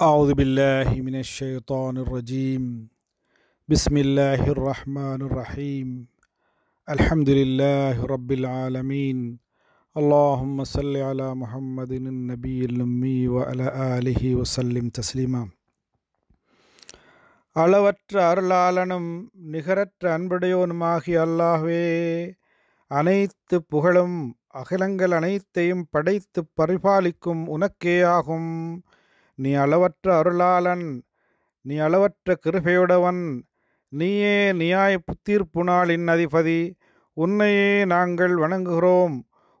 أعوذ بالله من الشيطان الرجيم بسم الله الرحمن الرحيم الحمد لله رب العالمين اللهم صل على محمد النبي الأمي وعلى آله وسلم تسليما அளவற்ற அருளாளனும் நிகரற்ற அன்புடையோனுமாகிய அல்லாஹ்வே அனைத்து புகழும் அகிலங்கள் அனைத்தையும் படைத்து பரிபாலிக்கும் உனக்கே ஆகும் நீ அளவற்ற அருளாளன் நீ அளவற்ற கிருபையுடவன் நீயே நியாய தீர்ப்பு நாளின் அதிபதி. உன்னையே நாங்கள் வணங்குகிறோம்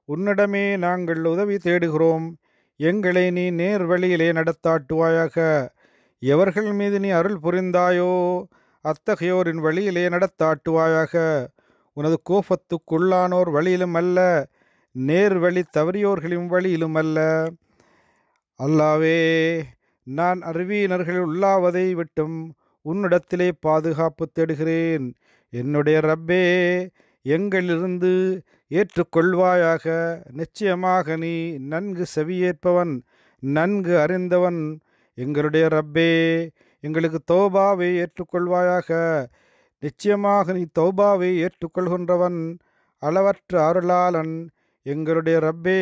உன்னிடமே நாங்கள் உதவி தேடுகிறோம். எங்களை நீ நேர் வழியிலே நடத்தாட்டுவாயாக. எவர்கள் மீது நீ அருள் புரிந்தாயோ அத்தகையோரின் வழியிலே நடத்தாட்டுவாயாக. உனது கோபத்துக்குள்ளானோர் வழியிலும் அல்ல நேர் வழி தவறியோர்களின் வழியிலும் அல்ல. அல்லாவே நான் அறிவியினர்கள் உள்ளாவதை விட்டும் உன்னிடத்திலே பாதுகாப்பு தேடுகிறேன். என்னுடைய ரப்பே எங்களிலிருந்து ஏற்றுக்கொள்வாயாக. நிச்சயமாக நீ நன்கு செவியேற்பவன் நன்கு அறிந்தவன். எங்களுடைய ரப்பே எங்களுக்கு தௌபாவை ஏற்றுக்கொள்வாயாக. நிச்சயமாக நீ தௌபாவை ஏற்றுக்கொள்கின்றவன் அளவற்ற அருளாளன். எங்களுடைய ரப்பே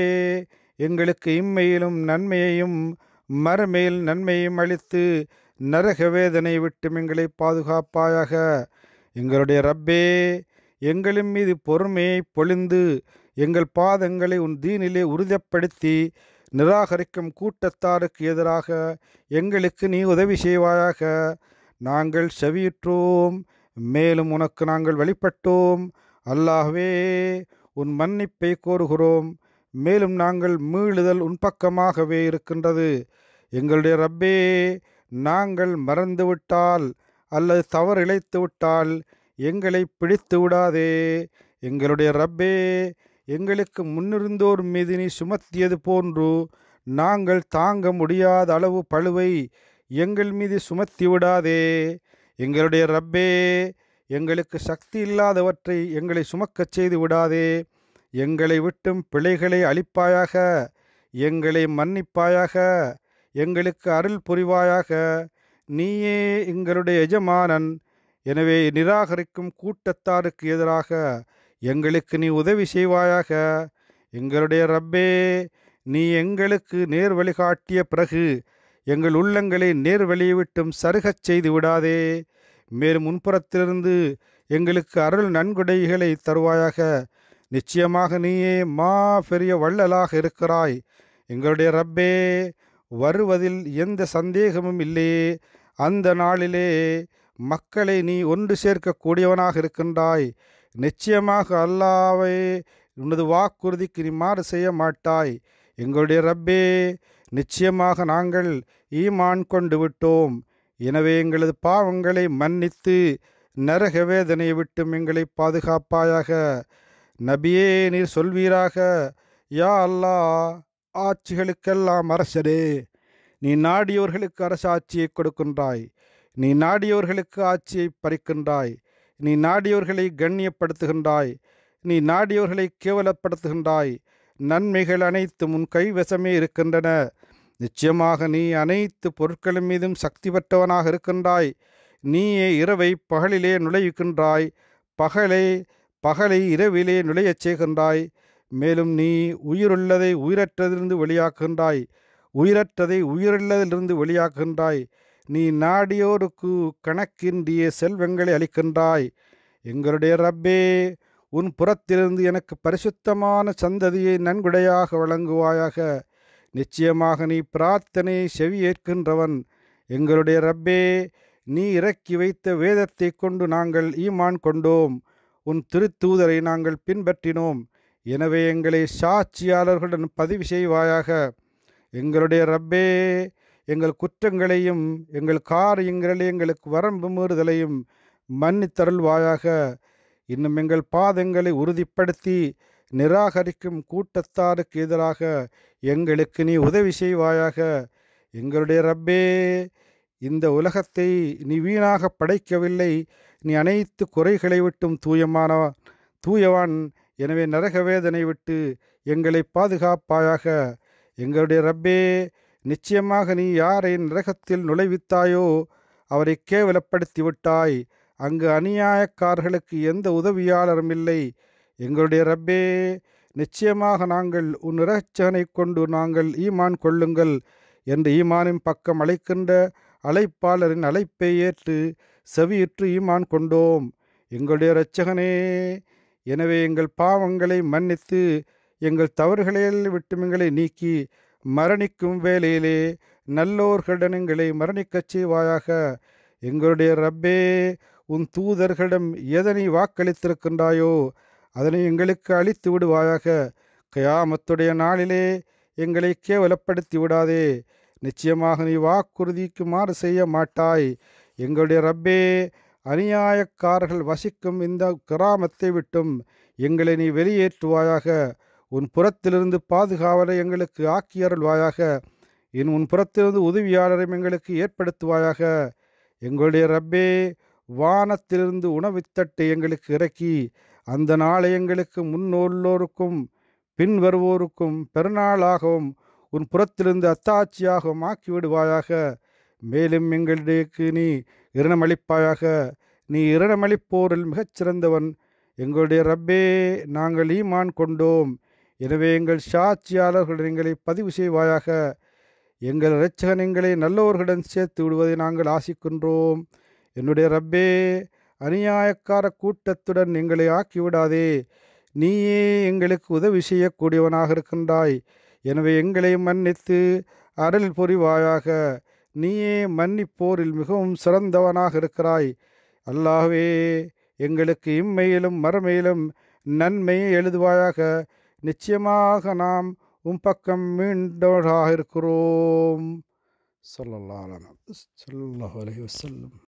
எங்களுக்கு இம்மையிலும் நன்மையையும் மறுமையில் நன்மையும் அளித்து நரக வேதனை விட்டு எங்களை பாதுகாப்பாயாக. எங்களுடைய ரப்பே எங்களின் மீது பொறுமையை பொழிந்து எங்கள் பாதங்களை உன் தீனிலே உறுதிப்படுத்தி நிராகரிக்கும் கூட்டத்தாருக்கு எதிராக எங்களுக்கு நீ உதவி செய்வாயாக. நாங்கள் செவியுற்றோம் மேலும் உனக்கு நாங்கள் வழிபட்டோம். அல்லாகவே உன் மன்னிப்பை கோருகிறோம். மேலும் நாங்கள் மீளுதல் உன்பக்கமாகவே இருக்கின்றது. எங்களுடைய ரப்பே நாங்கள் மறந்துவிட்டால் அல்லது தவறு இழைத்து விட்டால் எங்களை பிடித்து விடாதே எங்களுடைய ரப்பே எங்களுக்கு முன்னிருந்தோர் மீது நீ சுமத்தியது போன்று நாங்கள் தாங்க முடியாத அளவு பழுவை எங்கள் மீது சுமத்தி விடாதே எங்களுடைய ரப்பே எங்களுக்கு சக்தி இல்லாதவற்றை எங்களை சுமக்கச் செய்து விடாதே எங்களை விட்டும் பிழைகளை அளிப்பாயாக எங்களை மன்னிப்பாயாக எங்களுக்கு அருள் புரிவாயாக நீயே எங்களுடைய எஜமானன். எனவே நிராகரிக்கும் கூட்டத்தாருக்கு எதிராக எங்களுக்கு நீ உதவி செய்வாயாக. எங்களுடைய ரப்பே நீ எங்களுக்கு நேர் வழிகாட்டிய பிறகு எங்கள் உள்ளங்களை நேர் வழியை விட்டும் சருகச் செய்து விடாதே. மேலும் முன்புறத்திலிருந்து எங்களுக்கு அருள் நன்கொடைகளை தருவாயாக நிச்சயமாக நீயே மா பெரிய வள்ளலாக இருக்கிறாய். எங்களுடைய ரப்பே வருவதில் எந்த சந்தேகமும் இல்லையே அந்த நாளிலே மக்களை நீ ஒன்று சேர்க்கக்கூடியவனாக இருக்கின்றாய். நிச்சயமாக அல்லாவை உனது வாக்குறுதிக்கு நீ மாறு செய்ய மாட்டாய். எங்களுடைய ரப்பே நிச்சயமாக நாங்கள் ஈமான் கொண்டு விட்டோம். எனவே எங்களது பாவங்களை மன்னித்து நரக வேதனையை விட்டும் எங்களை பாதுகாப்பாயாக. நபியே நீர் சொல்வீராக யா அல்லா ஆட்சிகளுக்கெல்லாம் அரசரே நீ நாடியோர்களுக்கு அரசாட்சியை கொடுக்கின்றாய் நீ நாடியோர்களுக்கு ஆட்சியை பறிக்கின்றாய் நீ நாடியோர்களை கண்ணியப்படுத்துகின்றாய் நீ நாடியோர்களை கேவலப்படுத்துகின்றாய் நன்மைகள் அனைத்தும் உன் கைவசமே இருக்கின்றன. நிச்சயமாக நீ அனைத்து பொருட்களின் மீதும் சக்தி பெற்றவனாக இருக்கின்றாய் நீயே இரவை பகலிலே நுழைவிக்கின்றாய் பகலை பகலை இரவிலே நுழையச் செய்கின்றாய். மேலும் நீ உயிருள்ளதை உயிரற்றதிலிருந்து வெளியாக்குகின்றாய். உயிரற்றதை உயிருள்ளதிலிருந்து வெளியாக்குகின்றாய். நீ நாடியோருக்கு கணக்கின்றிய செல்வங்களை அளிக்கின்றாய். எங்களுடைய ரப்பே உன் புறத்திலிருந்து எனக்கு பரிசுத்தமான சந்ததியை நன்கொடையாக வழங்குவாயாக. நிச்சயமாக நீ பிரார்த்தனையை செவியேற்கின்றவன் எங்களுடைய ரப்பே நீ இறக்கி வைத்த வேதத்தை கொண்டு நாங்கள் ஈமான் கொண்டோம். உன் திருத்தூதரை நாங்கள் பின்பற்றினோம். எனவே எங்களை சாட்சியாளர்களுடன் பதிவு செய்வாயாக. எங்களுடைய ரப்பே எங்கள் குற்றங்களையும் எங்கள் காரியங்களை எங்களுக்கு வரம்பு மீறுதலையும் மன்னித்தருள்வாயாக. இன்னும் எங்கள் பாதங்களை உறுதிப்படுத்தி நிராகரிக்கும் கூட்டத்தாருக்கு எதிராக எங்களுக்கு நீ உதவி செய்வாயாக. எங்களுடைய ரப்பே இந்த உலகத்தை நீ வீணாக படைக்கவில்லை. நீ அனைத்து குறைகளை விட்டும் தூயமானவன் தூயவான். எனவே நரக வேதனை விட்டு எங்களை பாதுகாப்பாயாக. எங்களுடைய ரப்பே நிச்சயமாக நீ யாரை நரகத்தில் நுழைவித்தாயோ அவரை கேவலப்படுத்தி விட்டாய் அங்கு அநியாயக்காரர்களுக்கு எந்த உதவியாளரும் இல்லை. எங்களுடைய ரப்பே நிச்சயமாக நாங்கள் உன் இரட்சகனை கொண்டு நாங்கள் ஈமான் கொள்ளுங்கள் என்று ஈமானின் பக்கம் அழைக்கின்ற அழைப்பாளரின் அழைப்பை ஏற்று செவியுற்று ஈமான் கொண்டோம். எங்களுடைய இரட்சகனே எனவே எங்கள் பாவங்களை மன்னித்து எங்கள் தவறுகளில் விட்டுமிங்களை நீக்கி மரணிக்கும் வேலையிலே நல்லோர்களிடம் எங்களை மரணிக்கச் செய்வாயாக. எங்களுடைய ரப்பே உன் தூதர்களிடம் எதனை வாக்களித்திருக்கின்றாயோ அதனை எங்களுக்கு அளித்து விடுவாயாக. கயாமத்துடைய நாளிலே எங்களை கேவலப்படுத்தி விடாதே. நிச்சயமாக நீ வாக்குறுதிக்கு மாறு செய்ய மாட்டாய். எங்களுடைய ரப்பே அநியாயக்காரர்கள் வசிக்கும் இந்த கிராமத்தை விட்டும் எங்களை நீ வெளியேற்றுவாயாக. உன் புறத்திலிருந்து பாதுகாவலை எங்களுக்கு ஆக்கியருள்வாயாக என் உன் புறத்திலிருந்து உதவியாளரையும் எங்களுக்கு ஏற்படுத்துவாயாக. எங்களுடைய ரப்பே வானத்திலிருந்து உணவுத்தட்டு எங்களுக்கு இறக்கி அந்த நாளை எங்களுக்கு முன்னோல்லோருக்கும் பின்வருவோருக்கும் பெருநாளாகவும் உன் புறத்திலிருந்து அத்தாட்சியாகவும் ஆக்கிவிடுவாயாக மேலும் எங்களுக்கு நீ இரணமளிப்பாயாக. நீ இரணமளிப்போரில் மிகச்சிறந்தவன். எங்களுடைய ரப்பே நாங்கள் ஈமான் கொண்டோம். எனவே எங்கள் சாட்சியாளர்கள் எங்களை பதிவு செய்வாயாக. எங்கள் இரட்சகன் எங்களை நல்லவர்களுடன் சேர்த்து விடுவதை நாங்கள் ஆசிக்கின்றோம். என்னுடைய ரப்பே அநியாயக்கார கூட்டத்துடன் எங்களை ஆக்கிவிடாதே நீயே எங்களுக்கு உதவி செய்யக்கூடியவனாக இருக்கின்றாய். எனவே எங்களை மன்னித்து அருள் புரிவாயாக. நீயே மன்னிப்போரில் மிகவும் சிறந்தவனாக இருக்கிறாய். அல்லாவே எங்களுக்கு இம்மையிலும் மறுமையிலும் நன்மையை எழுதுவாயாக. நிச்சயமாக நாம் உம் பக்கம் மீண்டோராக இருக்கிறோம். சொல்லலாம் சொல்லு அலைஹி